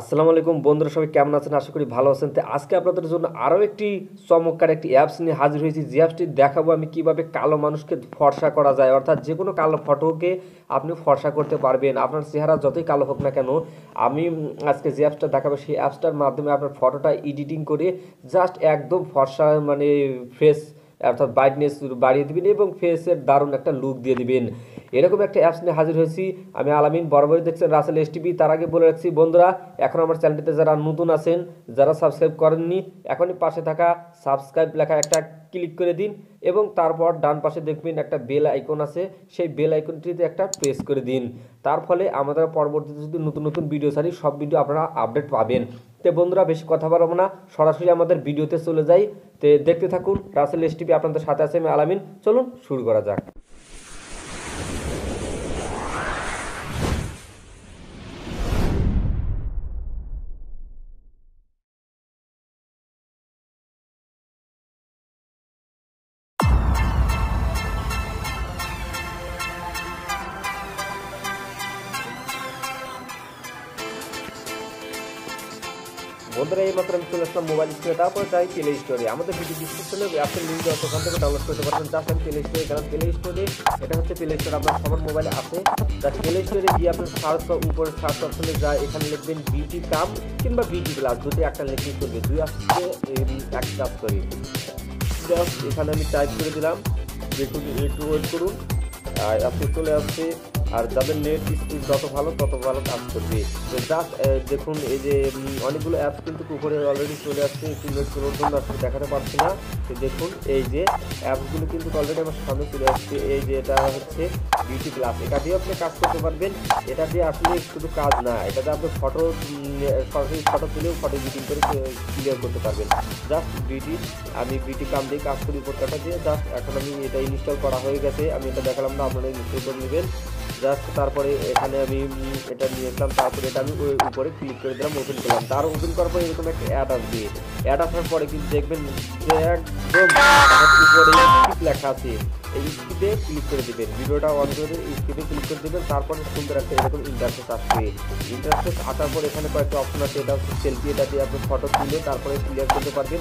আসসালামু আলাইকুম। বন্ধুরা, সবাই কেমন আছেন? আশা করি ভালো আছেন। তো আজকে আপনাদের জন্য আরও একটি চমৎকার একটি অ্যাপস নিয়ে হাজির হয়েছি। যে অ্যাপসটি দেখাবো আমি কীভাবে কালো মানুষকে ফর্সা করা যায়। অর্থাৎ যে কোনো কালো ফটোকে আপনি ফর্সা করতে পারবেন। আপনার চেহারা যতই কালো হোক না কেন, আমি আজকে যে অ্যাপসটা দেখাবো, সেই অ্যাপসটার মাধ্যমে আপনার ফটোটা এডিটিং করে জাস্ট একদম ফর্সা মানে ফ্রেশ অর্থাৎ ব্রাইটনেস বাড়িয়ে দিবেন এবং ফেসের দারুণ একটা লুক দিয়ে দিবেন। এরকম একটা অ্যাপস নিয়ে হাজির হয়েছি। আমি আলামিন, বরাবরই দেখছেন রাসেল এস টিভি তার আগে বলে রাখছি, বন্ধুরা, এখন আমার চ্যানেলটিতে যারা নতুন আছেন, যারা সাবস্ক্রাইব করেননি, এখনই পাশে থাকা সাবস্ক্রাইব লেখা একটা ক্লিক করে দিন এবং তারপর ডান পাশে দেখবেন একটা বেল আইকন আছে। সেই বেল আইকনটিতে একটা প্রেস করে দিন। তার ফলে আমাদের পরবর্তীতে যদি নতুন নতুন ভিডিও ছাড়ি, সব ভিডিও আপনারা আপডেট পাবেন। তো বন্ধুরা, বেশি কথা বলব না। সরাসরি আমাদের ভিডিওতে চলে যাই। তো দেখতে থাকুন, রাসেল এস টিভি আপনাদের সাথে আছে আমি আলামিন। চলুন, শুরু করা যাক। বন্ধুরা, এই মাত্র আমি চলে আসলাম মোবাইল স্ক্রিনে তারপরে যাই প্লে স্টোরে আমাদের ভিডিও ডিসক্রিপশনে অ্যাপের লিঙ্ক দেওয়া ওখান থেকে ডাউনলোড করতে পারবেন। জাস্ট আমি প্লে স্টোরে গেলাম। প্লে স্টোরে এটা হচ্ছে প্লে স্টোর আপনার সবার মোবাইলে আছে। জাস্ট প্লে স্টোরে গিয়ে আপনার সার্চ বা উপরে সার্চ অপশনে যায়। এখানে লিখবেন বিউটি কাম কিংবা বিউটি প্লাস যদি একটা লিখে করবে। দুই আসছে এক কাজ করি। জাস্ট এখানে আমি টাইপ করে দিলাম। দেখুন একটু ওয়েট করুন। আর আপনি চলে আসছে আর যাদের নেট স্পিড যত ভালো, তত ভালো কাজ করবে। তো জাস্ট দেখুন, এই যে অনেকগুলো অ্যাপস কিন্তু উপরে অলরেডি চলে আসছে, একটু নেট করার জন্য আসলে দেখাতে পারছি না। তো দেখুন, এই যে অ্যাপসগুলো কিন্তু অলরেডি আমার সামনে চলে আসছে। এই যে এটা হচ্ছে বিউটি প্লাস এটা দিয়ে আপনি কাজ করতে পারবেন। এটা দিয়ে আসলে শুধু কাজ না, এটা দিয়ে আপনি ফটো সরাসরি ফটো তুলেও ফটো এডিটিং করে ক্লিয়ার করতে পারবেন। জাস্ট বিউটি আমি বিউটি কাম দিয়ে কাজ করি উপরটা দিয়ে। জাস্ট এখন আমি এটা ইনস্টল করা হয়ে গেছে। আমি এটা দেখালাম না, আপনারা ইনস্টল করে নেবেন। জাস্ট তারপরে এখানে আমি এটা নিয়ে আসলাম তারপরে এটা আমি উপরে ক্লিক করে দিলাম ওপেন করলাম। তার ওপেন করার পরে এরকম একটা অ্যাড আসবে। অ্যাড আসার পরে কিন্তু দেখবেন একদম লেখা আছে। এই স্কিপে ক্লিক করে দিবেন। ভিডিওটা অন করে স্কিপে ক্লিক করে দিবেন, তারপরে সুন্দর একটা এরকম ইন্টারফেস আসবে। ইন্টারফেস আসার পর এখানে কয়েকটা অপশন আছে, এটা হচ্ছে সেলফি এটা দিয়ে আপনি ফটো তুলে তারপরে ক্লিয়ার করতে পারবেন।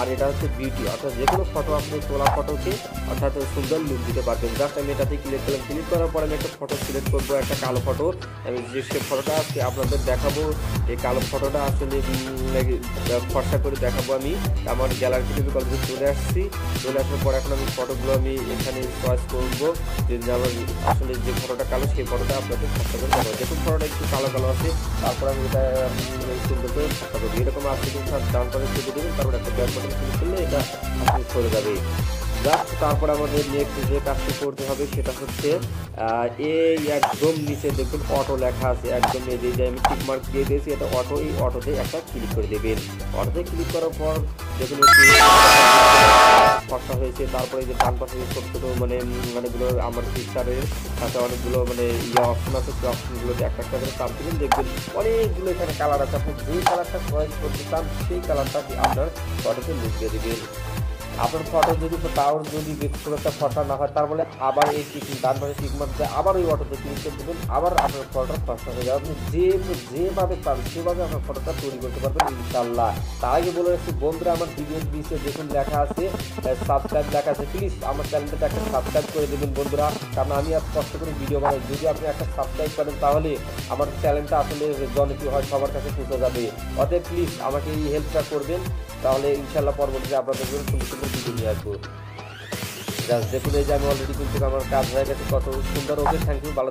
আর এটা হচ্ছে বিউটি অর্থাৎ যে কোনো ফটো আপনি তোলা ফটোকে অর্থাৎ সুন্দর লুক দিতে পারবেন। জাস্ট আমি এটাতে ক্লিক করলাম। ক্লিক করার পর আমি একটা ফটো সিলেক্ট করব, একটা কালো ফটো আমি যে সে ফটোটা আছে আপনাদের দেখাবো এই কালো ফটোটা আসলে ফর্সা করে দেখাবো আমি। আমার গ্যালারি থেকে কলেজে চলে আসছি। চলে আসার পর এখন আমি ফটোগুলো আমি এখানে চয়েস করব। যে আমার আসলে যে ফটোটা কালো, সেই ফটোটা আপনাদের ফর্সা করে দেখাবো। দেখুন ফটোটা একটু কালো কালো আছে, তারপর আমি এটা সুন্দর করে ফর্সা করব এরকম আপনি কিন্তু করে চেপে দেবেন তারপর একটা ব্যাক বাটন ক্লিক করলে এটা আপনি সরে যাবে তারপর আমাদের নেক্সট যে কাজটি করতে হবে সেটা হচ্ছে এই একদম নিচে দেখুন অটো লেখা আছে একদম এই যে আমি টিক মার্ক দিয়ে দিয়েছি এটা অটো এই অটোতে একটা ক্লিক করে দেবেন। অটোতে ক্লিক করার পর দেখুন ফর্সা হয়েছে তারপরে যে ডান পাশে ছোট ছোট মানে উম, মানেগুলো আমার পিকচারের সাথে অনেকগুলো মানে ইয়ে অপশন আছে সেই অপশনগুলোতে একটা একটা করে চাপ দিবেন দেখবেন অনেকগুলো এখানে কালার আছে। আপনি যে কালারটা চয়েস করতে চান সেই কালারটা আপনার অটোতে দিয়ে দিবেন। আপনার ফটো যদি তাও যদি খুব একটা ফটো না হয়, তার বলে আবার এই টিক ডান পাশে টিক মারতে আবার ওই অটোতে ক্লিক দেবেন, আবার আপনার ফটোটা ফটো হয়ে যাবে। আপনি যে, যেভাবে পান সেভাবে আপনার ফটোটা তৈরি করতে পারবেন ইনশাল্লাহ তার আগে বলে রাখছি, বন্ধুরা, আমার ভিডিও দিচ্ছে দেখুন, লেখা আছে সাবস্ক্রাইব লেখা আছে। প্লিজ আমার চ্যানেলটাতে একটা সাবস্ক্রাইব করে দেবেন, বন্ধুরা। কারণ আমি আর কষ্ট করে ভিডিও বানাই। যদি আপনি একটা সাবস্ক্রাইব করেন, তাহলে আমার চ্যানেলটা আসলে জনপ্রিয় হয়, সবার কাছে পৌঁছে যাবে। অতএব প্লিজ আমাকে এই হেল্পটা করবেন। তাহলে ইনশাল্লাহ পরবর্তীতে আপনাদের জন্য সুন্দর নিয়ে আসব। জাস্ট দেখুন, এই যে আমি অলরেডি কিন্তু আমার কাজ হয়ে গেছে, কত সুন্দর ওকে থ্যাংক ইউ ভালো